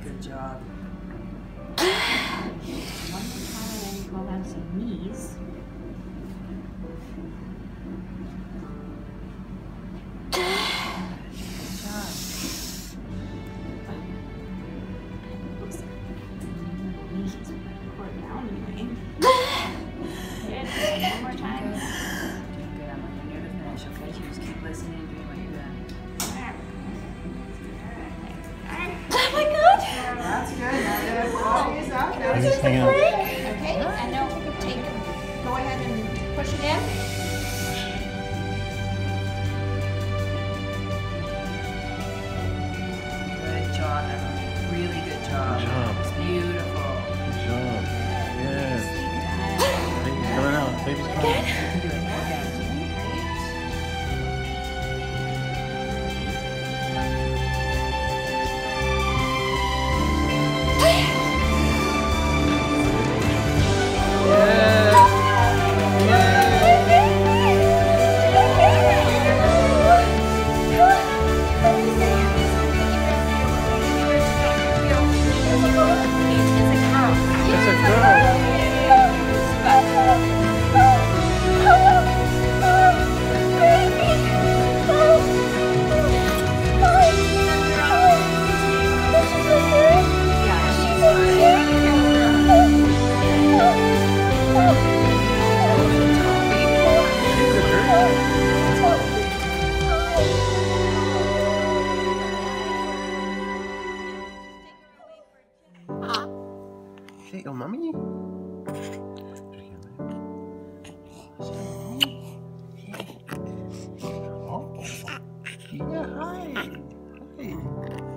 good job. One more time, go down to knees. Good body is up. Now Hang it's on, hang. Okay, and now take, go ahead and push again. Good job, Emily. Really good job. Good job. It's beautiful. Good job. Yeah. Baby's coming out. Baby's coming out. Say, oh, mommy. Yeah, hi. Hi.